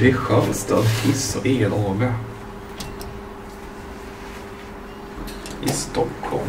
Kristianstad, hiss och elåga. I Stockholm.